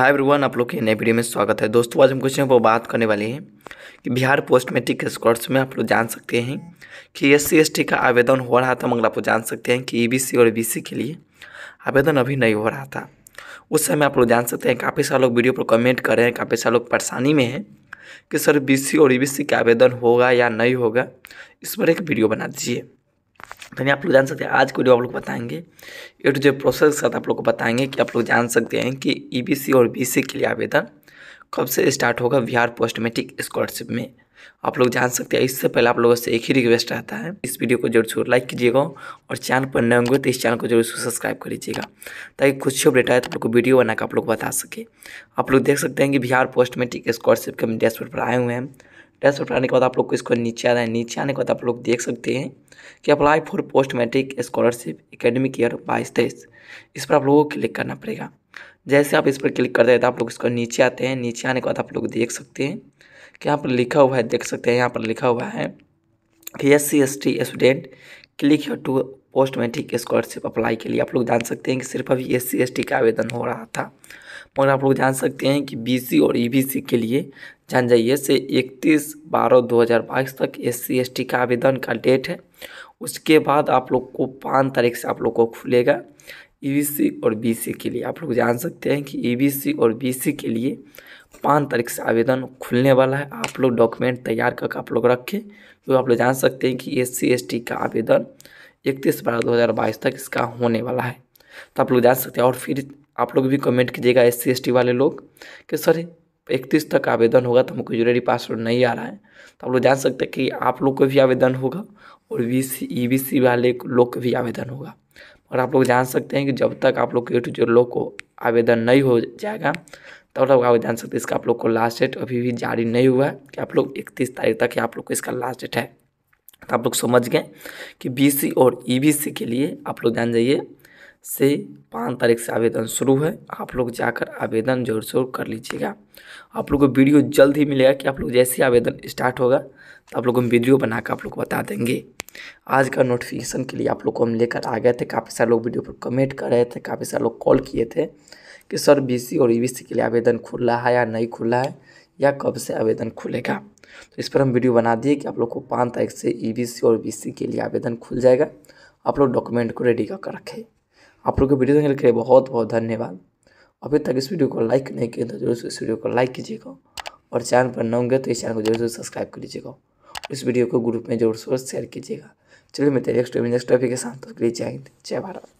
Hi everyone आप लोग के नए वीडियो में स्वागत है। दोस्तों, आज हम कुछ पर बात करने वाले हैं कि बिहार पोस्ट मैट्रिक स्कॉलर्स में आप लोग जान सकते हैं कि एस सी का आवेदन हो रहा था, मगर आप लोग जान सकते हैं कि ईबीसी और बी के लिए आवेदन अभी नहीं हो रहा था। उस समय आप लोग जान सकते हैं, काफ़ी सारे लोग वीडियो पर कमेंट कर रहे हैं, काफ़ी सारे लोग परेशानी में हैं कि सर बी और ईबीसी का आवेदन होगा या नहीं होगा। इस पर एक वीडियो बना दीजिए। तो आप लोग जान सकते हैं, आज के वीडियो आप लोग बताएँगे ए टू जो प्रोसेस के साथ आप लोग को बताएँगे कि आप लोग जान सकते हैं कि ईबीसी और बीसी के लिए आवेदन कब से स्टार्ट होगा बिहार पोस्ट मेट्रिक स्कॉलरशिप में। आप लोग जान सकते हैं, इससे पहले आप लोगों से एक ही रिक्वेस्ट रहता है, इस वीडियो को ज़रूर ज़रूर लाइक कीजिएगा और चैनल पर नए होंगे तो इस चैनल को ज़रूर सब्सक्राइब कर लीजिएगा, ताकि कुछ अपडेट आए तो आप लोग को वीडियो बनाकर आप लोग बता सके। आप लोग देख सकते हैं कि बिहार पोस्ट मेट्रिक स्कॉलरशिप के डैशबोर्ड पर आए हुए हैं। डैशबोर्ड पर आने के बाद आप लोग को इसको नीचे आ है। नीचे आने के बाद आप लोग देख सकते हैं कि apply for post matric scholarship academic year बाईस तेईस। इस पर आप लोगों को क्लिक करना पड़ेगा। जैसे आप इस पर क्लिक कर देते आप लोग इसको नीचे आते हैं। नीचे आने के बाद आप लोग देख सकते हैं कि यहाँ पर लिखा हुआ है, देख सकते हैं, यहाँ पर लिखा हुआ है कि S C S T student click to post matric scholarship apply के लिए। आप लोग जान सकते हैं कि सिर्फ़ अभी एस सी का आवेदन हो रहा था और आप लोग जान सकते हैं कि बी सी और ई बी सी के लिए जान जाइए से इकतीस बारह दो हज़ार बाईस तक एस सी का आवेदन का डेट है। उसके बाद आप लोग को पाँच तारीख से आप लोग को खुलेगा। ईबीसी और बीसी के लिए। आप लोग जान सकते हैं कि ईबीसी और बीसी के लिए पाँच तारीख से आवेदन खुलने वाला है। आप लोग डॉक्यूमेंट तैयार करके आप लोग रखें तो आप लोग जान सकते हैं कि एस सी का आवेदन इकतीस बारह दो हज़ार बाईस तक इसका होने वाला है। तो आप लोग जान सकते हैं और फिर आप लोग भी कमेंट कीजिएगा एस सी वाले लोग कि सर इकतीस तक आवेदन होगा तो हमको ज्वेलरी पासवर्ड नहीं आ रहा है। तो आप लोग जान सकते हैं कि आप लोग को भी आवेदन होगा और B C E B C वाले लोग को भी आवेदन होगा। और आप लोग जान सकते हैं कि जब तक आप लोग के जो लोग को आवेदन नहीं हो जाएगा तब तक आप जान सकते हैं इसका आप लोग को लास्ट डेट अभी भी जारी नहीं हुआ है कि आप लोग इकतीस तारीख तक ही आप लोग को इसका लास्ट डेट है तो आप लोग समझ गए कि बीसी और ईबीसी के लिए आप लोग जान जाइए से पाँच तारीख से आवेदन शुरू है आप लोग जाकर आवेदन ज़ोर शोर कर लीजिएगा आप लोग को वीडियो जल्द ही मिलेगा कि आप लोग जैसे ही आवेदन स्टार्ट होगा तो आप लोग हम वीडियो बना कर आप लोग को बता देंगे आज का नोटिफिकेशन के लिए आप लोग को हम लेकर आ गए थे। काफ़ी सारे लोग वीडियो पर कमेंट कर रहे थे, काफ़ी सारे लोग कॉल किए थे कि, सर बीसी और ईबीसी के लिए आवेदन खुला है या नहीं खुला है या कब से आवेदन खुलेगा? तो इस पर हम वीडियो बना दिए कि आप लोग को पाँच तारीख से ईबीसी और बीसी के लिए आवेदन खुल जाएगा। आप लोग डॉक्यूमेंट को रेडी कर रखें। आप लोग को वीडियो देखने के लिए बहुत बहुत धन्यवाद। अभी तक इस वीडियो को लाइक नहीं किया तो ज़रूर से इस वीडियो को लाइक कीजिएगा और चैनल पर न होंगे तो इस चैनल को ज़रूर से सब्सक्राइब कर लीजिएगा इस वीडियो को ग्रुप में ज़ोर शोर शेयर कीजिएगा। चलिए मैं तेरे नेक्स्ट नेक्स्ट टॉपिक के साथ तो जय हिंद, जय भारत।